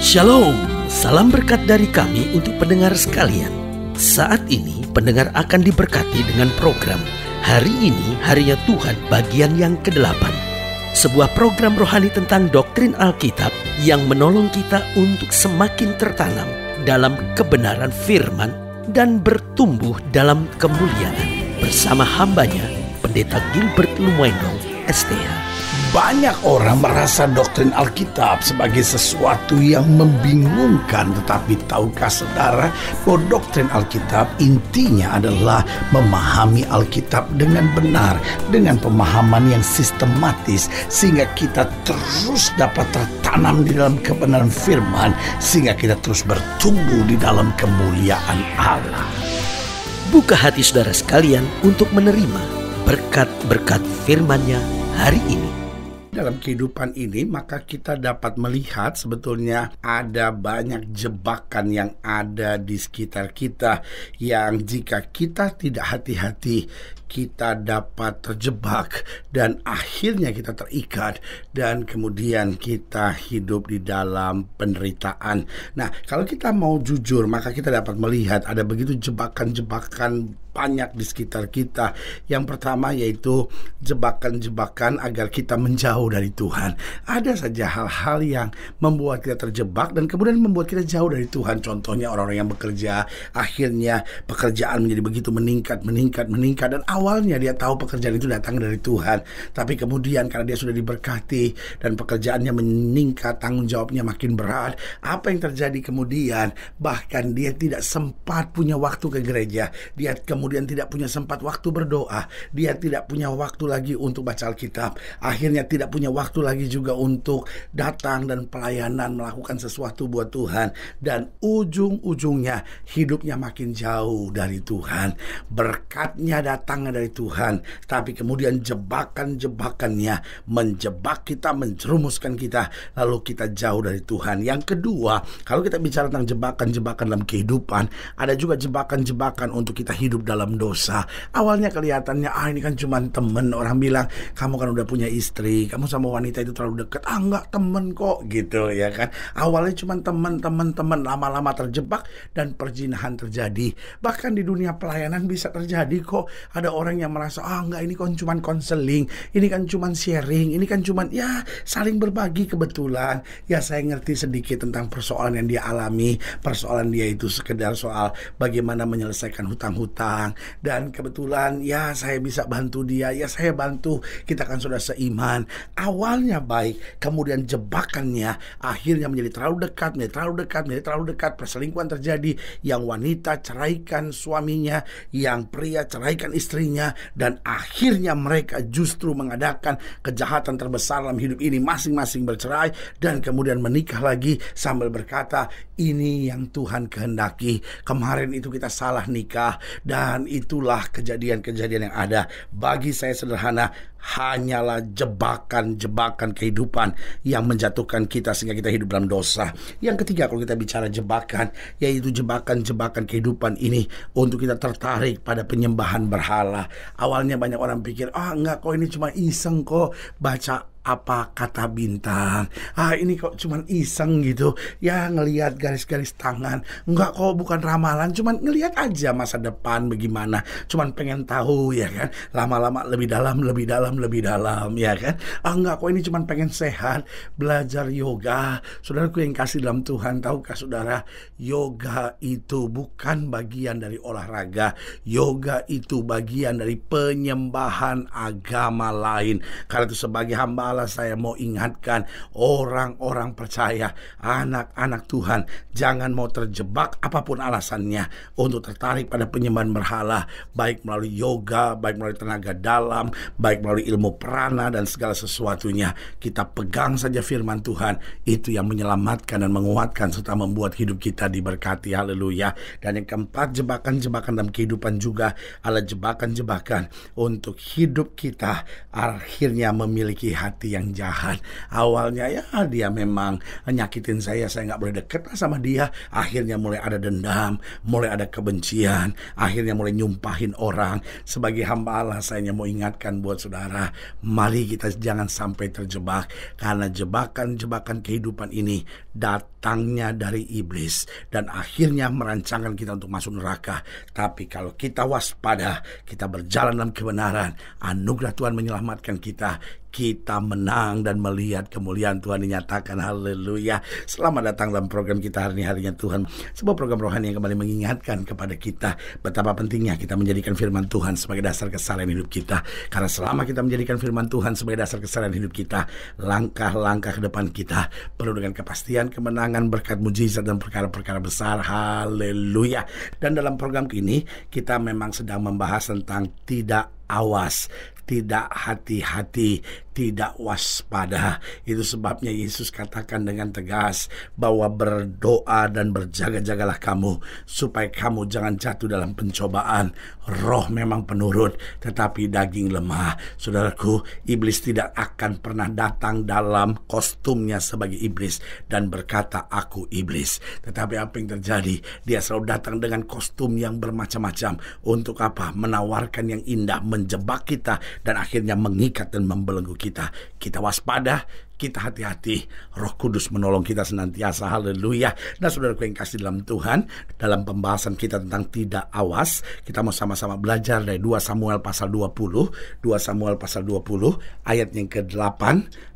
Shalom, salam berkat dari kami untuk pendengar sekalian. Saat ini pendengar akan diberkati dengan program Hari ini Harinya Tuhan bagian yang ke-8. Sebuah program rohani tentang doktrin Alkitab yang menolong kita untuk semakin tertanam dalam kebenaran firman dan bertumbuh dalam kemuliaan bersama hambanya Pendeta Gilbert Lumendo STH. Banyak orang merasa doktrin Alkitab sebagai sesuatu yang membingungkan Tetapi tahukah saudara bahwa doktrin Alkitab intinya adalah memahami Alkitab dengan benar Dengan pemahaman yang sistematis Sehingga kita terus dapat tertanam di dalam kebenaran firman Sehingga kita terus bertumbuh di dalam kemuliaan Allah. Buka hati saudara sekalian untuk menerima berkat-berkat firman-Nya hari ini dalam kehidupan ini, maka kita dapat melihat sebetulnya ada banyak jebakan yang ada di sekitar kita, yang jika kita tidak hati-hati, kita dapat terjebak dan akhirnya kita terikat dan kemudian kita hidup di dalam penderitaan. Nah, kalau kita mau jujur, maka kita dapat melihat ada begitu jebakan-jebakan banyak di sekitar kita. Yang pertama yaitu jebakan-jebakan agar kita menjauh dari Tuhan. Ada saja hal-hal yang membuat kita terjebak dan kemudian membuat kita jauh dari Tuhan. Contohnya orang-orang yang bekerja, akhirnya pekerjaan menjadi begitu meningkat, meningkat, meningkat dan awalnya dia tahu pekerjaan itu datang dari Tuhan, tapi kemudian karena dia sudah diberkati dan pekerjaannya meningkat, tanggung jawabnya makin berat, apa yang terjadi kemudian? Bahkan dia tidak sempat punya waktu ke gereja, dia kemudian tidak punya sempat waktu berdoa, dia tidak punya waktu lagi untuk baca Alkitab, akhirnya tidak punya waktu lagi juga untuk datang dan pelayanan melakukan sesuatu buat Tuhan dan ujung-ujungnya hidupnya makin jauh dari Tuhan. Berkatnya datang datangnya dari Tuhan, tapi kemudian jebakan-jebakannya menjebak kita, menjerumuskan kita, lalu kita jauh dari Tuhan. Yang kedua, kalau kita bicara tentang jebakan-jebakan dalam kehidupan, ada juga jebakan-jebakan untuk kita hidup dalam dosa. Awalnya kelihatannya, ah ini kan cuma temen, orang bilang, kamu kan udah punya istri, kamu sama wanita itu terlalu dekat, ah enggak temen kok, gitu ya kan. Awalnya cuma teman-teman-teman, lama-lama terjebak dan perjinahan terjadi. Bahkan di dunia pelayanan bisa terjadi kok. Ada orang yang merasa ah enggak ini kan cuma konseling, ini kan cuma sharing, ini kan cuma ya saling berbagi kebetulan. Ya saya ngerti sedikit tentang persoalan yang dia alami, persoalan dia itu sekedar soal bagaimana menyelesaikan hutang-hutang dan kebetulan ya saya bisa bantu dia, ya saya bantu. Kita kan sudah seiman. Awalnya baik, kemudian jebakannya akhirnya menjadi terlalu dekat, menjadi terlalu dekat, menjadi terlalu dekat. Perselingkuhan terjadi, yang wanita ceraikan suaminya, yang pria ceraikan istrinya istrinya dan akhirnya mereka justru mengadakan kejahatan terbesar dalam hidup ini. Masing-masing bercerai dan kemudian menikah lagi sambil berkata ini yang Tuhan kehendaki. Kemarin itu kita salah nikah dan itulah kejadian-kejadian yang ada. Bagi saya sederhana hanyalah jebakan-jebakan kehidupan yang menjatuhkan kita sehingga kita hidup dalam dosa. Yang ketiga kalau kita bicara jebakan, yaitu jebakan-jebakan kehidupan ini untuk kita tertarik pada penyembahan berhala. Awalnya banyak orang pikir, ah enggak kok ini cuma iseng kok baca apa kata bintang? Ah ini kok cuman iseng gitu. Ya ngelihat garis-garis tangan. Enggak kok bukan ramalan. Cuman ngelihat aja masa depan bagaimana. Cuman pengen tahu ya kan? Lama-lama lebih dalam lebih dalam lebih dalam ya kan? Ah enggak kok ini cuman pengen sehat. Belajar yoga. Saudaraku yang kasih dalam Tuhan tahukah saudara? Yoga itu bukan bagian dari olahraga. Yoga itu bagian dari penyembahan agama lain. Karena itu sebagai hamba Allah saya mau ingatkan orang-orang percaya, anak-anak Tuhan, jangan mau terjebak apa pun alasannya untuk tertarik pada penyembahan berhala, baik melalui yoga, baik melalui tenaga dalam, baik melalui ilmu perana dan segala sesuatunya. Kita pegang saja firman Tuhan, itu yang menyelamatkan dan menguatkan serta membuat hidup kita diberkati. Haleluya. Dan yang keempat, jebakan-jebakan dalam kehidupan juga adalah jebakan-jebakan untuk hidup kita akhirnya memiliki hati hati yang jahat. Awalnya ya dia memang nyakitin saya, saya nggak boleh deket sama dia. Akhirnya mulai ada dendam, mulai ada kebencian, akhirnya mulai nyumpahin orang. Sebagai hamba Allah saya mau ingatkan buat saudara, mari kita jangan sampai terjebak karena jebakan-jebakan kehidupan ini datangnya dari iblis dan akhirnya merancangkan kita untuk masuk neraka. Tapi kalau kita waspada, kita berjalan dalam kebenaran, anugerah Tuhan menyelamatkan kita kita menang dan melihat kemuliaan Tuhan dinyatakan. Haleluya. Selamat datang dalam program kita hari ini harinya Tuhan. Sebuah program rohani yang kembali mengingatkan kepada kita betapa pentingnya kita menjadikan firman Tuhan sebagai dasar kesalahan hidup kita. Karena selama kita menjadikan firman Tuhan sebagai dasar kesalahan hidup kita, langkah-langkah ke depan kita penuh dengan kepastian, kemenangan, berkat mujizat dan perkara-perkara besar. Haleluya. Dan dalam program ini kita memang sedang membahas tentang tidak awas tidak hati-hati, tidak waspada. Itu sebabnya Yesus katakan dengan tegas bahwa berdoa dan berjaga-jagalah kamu supaya kamu jangan jatuh dalam pencobaan. Roh memang penurut, tetapi daging lemah. Saudaraku, iblis tidak akan pernah datang dalam kostumnya sebagai iblis dan berkata aku iblis. Tetapi apa yang terjadi? Dia selalu datang dengan kostum yang bermacam-macam. Untuk apa? Menawarkan yang indah, menjebak kita dan akhirnya mengikat dan membelenggu kita. Kita waspada, kita hati-hati. Roh Kudus menolong kita senantiasa. Haleluya. Nah, saudaraku yang kasih dalam Tuhan, dalam pembahasan kita tentang tidak awas, kita mau sama-sama belajar dari 2 Samuel pasal 20, 2 Samuel pasal 20, ayat yang ke-8,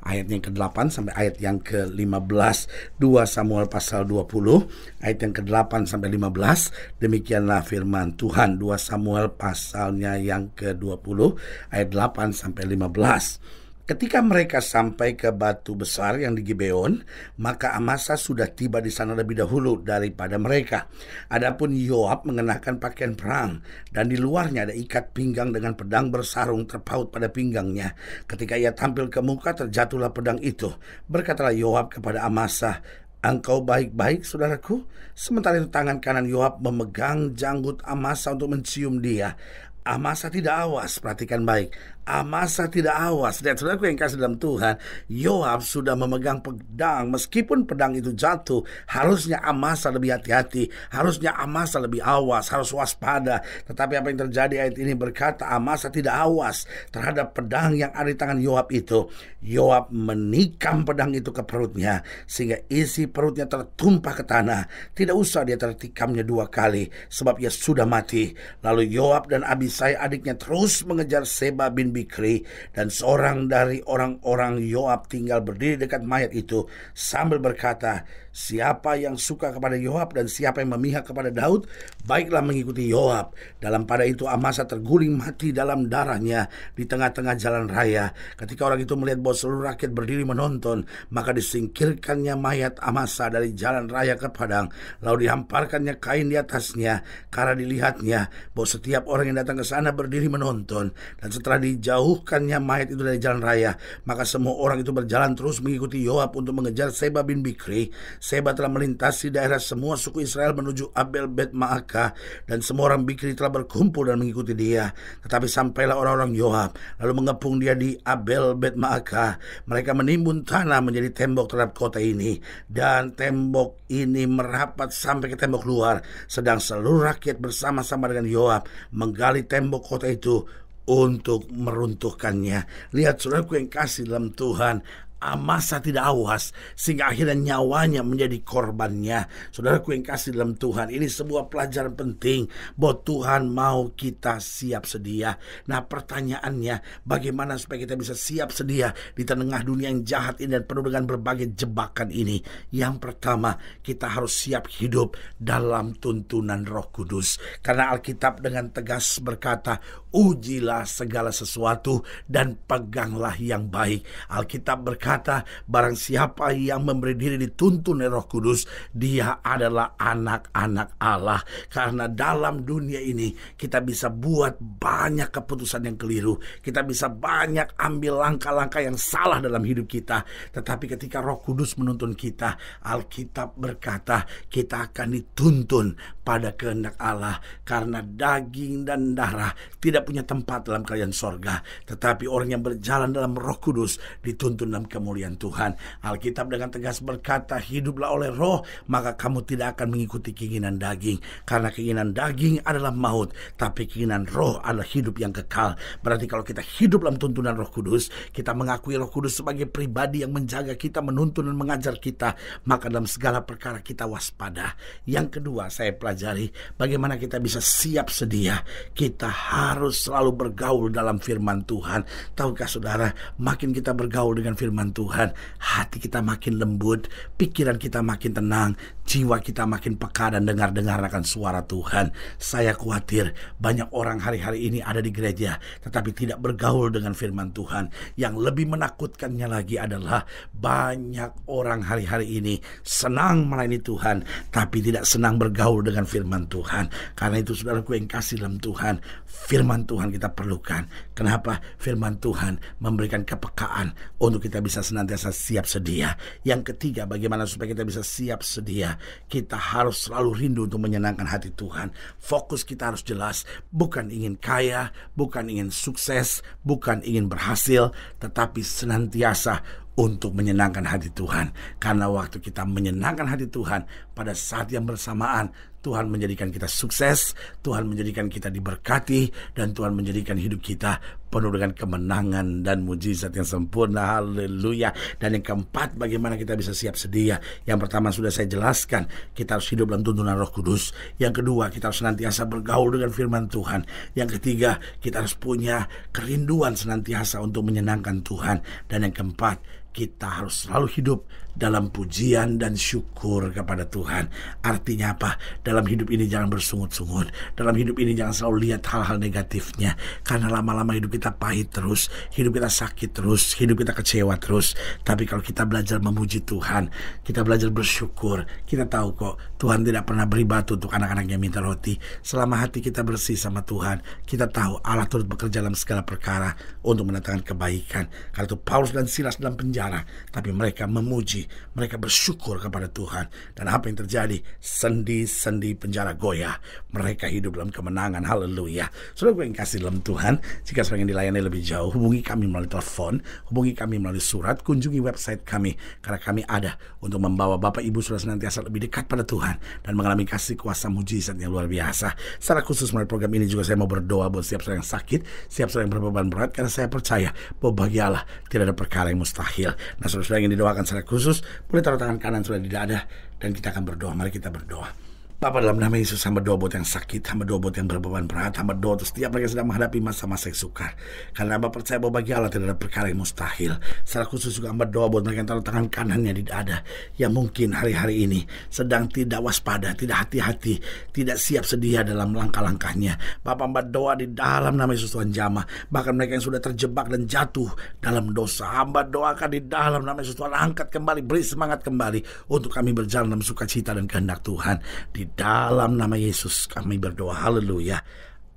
ayat yang ke-8 sampai ayat yang ke-15. 2 Samuel pasal 20, ayat yang ke-8 sampai 15. Demikianlah firman Tuhan. 2 Samuel pasalnya yang ke-20, ayat 8 sampai 15. Ketika mereka sampai ke batu besar yang di Gibeon, maka Amasa sudah tiba di sana lebih dahulu daripada mereka. Adapun Yoab mengenakan pakaian perang dan di luarnya ada ikat pinggang dengan pedang bersarung terpaut pada pinggangnya. Ketika ia tampil ke muka terjatuhlah pedang itu. Berkatalah Yoab kepada Amasa, Engkau baik-baik, saudaraku. Sementara itu tangan kanan Yoab memegang janggut Amasa untuk mencium dia. Amasa tidak awas, perhatikan baik. Amasa tidak awas. Dan saudaraku yang kasih dalam Tuhan, Yoab sudah memegang pedang. Meskipun pedang itu jatuh, harusnya Amasa lebih hati-hati. Harusnya Amasa lebih awas, harus waspada. Tetapi apa yang terjadi ayat ini berkata Amasa tidak awas terhadap pedang yang ada di tangan Yoab itu. Yoab menikam pedang itu ke perutnya sehingga isi perutnya tertumpah ke tanah. Tidak usah dia tertikamnya dua kali sebab ia sudah mati. Lalu Yoab dan Abisai adiknya terus mengejar Seba bin Bikri dan seorang dari orang-orang Yoab tinggal berdiri dekat mayat itu sambil berkata, Siapa yang suka kepada Yoab dan siapa yang memihak kepada Daud, baiklah mengikuti Yoab. Dalam pada itu Amasa terguling mati dalam darahnya di tengah-tengah jalan raya. Ketika orang itu melihat bahwa seluruh rakyat berdiri menonton, maka disingkirkannya mayat Amasa dari jalan raya ke padang, lalu dihamparkannya kain di atasnya, karena dilihatnya bahwa setiap orang yang datang ke sana berdiri menonton. Dan setelah dijauhkannya mayat itu dari jalan raya, maka semua orang itu berjalan terus mengikuti Yoab untuk mengejar Seba bin Bikri Seba telah melintasi daerah semua suku Israel menuju Abel Bet Maaka dan semua orang Bikri telah berkumpul dan mengikuti dia. Tetapi sampailah orang-orang Yoab lalu mengepung dia di Abel Bet Maaka. Mereka menimbun tanah menjadi tembok terhadap kota ini dan tembok ini merapat sampai ke tembok luar. Sedang seluruh rakyat bersama-sama dengan Yoab menggali tembok kota itu untuk meruntuhkannya. Lihat saudaraku yang kasih dalam Tuhan, Amasa tidak awas sehingga akhirnya nyawanya menjadi korbannya. Saudaraku yang kasih dalam Tuhan, ini sebuah pelajaran penting bahwa Tuhan mau kita siap sedia. Nah, pertanyaannya bagaimana supaya kita bisa siap sedia di tengah dunia yang jahat ini dan penuh dengan berbagai jebakan ini? Yang pertama, kita harus siap hidup dalam tuntunan Roh Kudus. Karena Alkitab dengan tegas berkata, "Ujilah segala sesuatu dan peganglah yang baik." Alkitab berkata berkata, barang siapa yang memberi diri dituntun oleh roh kudus, dia adalah anak-anak Allah. Karena dalam dunia ini kita bisa buat banyak keputusan yang keliru. Kita bisa banyak ambil langkah-langkah yang salah dalam hidup kita. Tetapi ketika roh kudus menuntun kita, Alkitab berkata kita akan dituntun pada kehendak Allah. Karena daging dan darah tidak punya tempat dalam kerajaan sorga. Tetapi orang yang berjalan dalam roh kudus dituntun dalam kemuliaan Tuhan. Alkitab dengan tegas berkata, hiduplah oleh roh, maka kamu tidak akan mengikuti keinginan daging. Karena keinginan daging adalah maut, tapi keinginan roh adalah hidup yang kekal. Berarti kalau kita hidup dalam tuntunan roh kudus, kita mengakui roh kudus sebagai pribadi yang menjaga kita, menuntun dan mengajar kita, maka dalam segala perkara kita waspada. Yang kedua, saya pelajari bagaimana kita bisa siap sedia. Kita harus selalu bergaul dalam firman Tuhan. Tahukah saudara, makin kita bergaul dengan firman Tuhan, hati kita makin lembut, pikiran kita makin tenang, jiwa kita makin peka dan dengar-dengar akan suara Tuhan. Saya khawatir banyak orang hari-hari ini ada di gereja tetapi tidak bergaul dengan firman Tuhan. Yang lebih menakutkannya lagi adalah banyak orang hari-hari ini senang melayani Tuhan tapi tidak senang bergaul dengan firman Tuhan. Karena itu saudaraku yang kasih dalam Tuhan, firman Tuhan kita perlukan. Kenapa? Firman Tuhan memberikan kepekaan untuk kita bisa senantiasa siap sedia. Yang ketiga, bagaimana supaya kita bisa siap sedia kita harus selalu rindu untuk menyenangkan hati Tuhan. Fokus kita harus jelas, bukan ingin kaya, bukan ingin sukses, bukan ingin berhasil, tetapi senantiasa untuk menyenangkan hati Tuhan. Karena waktu kita menyenangkan hati Tuhan, pada saat yang bersamaan Tuhan menjadikan kita sukses, Tuhan menjadikan kita diberkati, dan Tuhan menjadikan hidup kita penuh dengan kemenangan dan mujizat yang sempurna. Haleluya. Dan yang keempat, bagaimana kita bisa siap sedia. Yang pertama sudah saya jelaskan, kita harus hidup dalam tuntunan roh kudus. Yang kedua, kita harus senantiasa bergaul dengan firman Tuhan. Yang ketiga, kita harus punya kerinduan senantiasa untuk menyenangkan Tuhan. Dan yang keempat, kita harus selalu hidup dalam pujian dan syukur kepada Tuhan. Artinya apa? Dalam hidup ini jangan bersungut-sungut. Dalam hidup ini jangan selalu lihat hal-hal negatifnya. Karena lama-lama hidup kita pahit terus, hidup kita sakit terus, hidup kita kecewa terus. Tapi kalau kita belajar memuji Tuhan, kita belajar bersyukur, kita tahu kok Tuhan tidak pernah beri batu untuk anak-anak yang minta roti. Selama hati kita bersih sama Tuhan, kita tahu Allah turut bekerja dalam segala perkara untuk mendatangkan kebaikan. Karena itu Paulus dan Silas dalam penjara penjara, tapi mereka memuji, mereka bersyukur kepada Tuhan. Dan apa yang terjadi? Sendi-sendi penjara goyah. Mereka hidup dalam kemenangan. Haleluya. Sudah gue yang kasih dalam Tuhan, jika ingin dilayani lebih jauh, hubungi kami melalui telepon, hubungi kami melalui surat, kunjungi website kami. Karena kami ada untuk membawa Bapak Ibu sudah senantiasa lebih dekat pada Tuhan dan mengalami kasih kuasa mujizat yang luar biasa. Secara khusus melalui program ini juga saya mau berdoa buat setiap orang yang sakit, setiap orang yang berbeban berat, karena saya percaya bahwa bagi Allah tidak ada perkara yang mustahil. Nah saudara-saudara yang didoakan secara khusus, boleh taruh tangan kanan sudah di dada dan kita akan berdoa. Mari kita berdoa. Bapak dalam nama Yesus hamba doa buat yang sakit, hamba doa buat yang berbeban berat, hamba doa untuk setiap mereka sedang menghadapi masa-masa yang sukar. Karena hamba percaya bahwa bagi Allah tidak ada perkara yang mustahil. Secara khusus juga hamba doa buat mereka yang taruh tangan kanannya di dada. Yang mungkin hari-hari ini sedang tidak waspada, tidak hati-hati, tidak siap sedia dalam langkah-langkahnya. Bapak hamba doa di dalam nama Yesus Tuhan Jama. Bahkan mereka yang sudah terjebak dan jatuh dalam dosa. Hamba doakan di dalam nama Yesus Tuhan angkat kembali, beri semangat kembali untuk kami berjalan dalam sukacita dan kehendak Tuhan. Di dalam nama Yesus kami berdoa. Haleluya.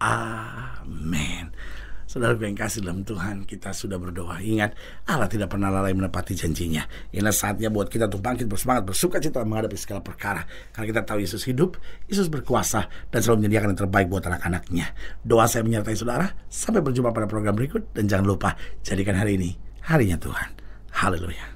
Amin. Saudara yang kasih dalam Tuhan, kita sudah berdoa. Ingat, Allah tidak pernah lalai menepati janjinya. Inilah saatnya buat kita untuk bangkit bersemangat, bersuka cita menghadapi segala perkara. Karena kita tahu Yesus hidup, Yesus berkuasa, dan selalu menyediakan yang terbaik buat anak-anaknya. Doa saya menyertai saudara. Sampai berjumpa pada program berikut. Dan jangan lupa, jadikan hari ini harinya Tuhan. Haleluya.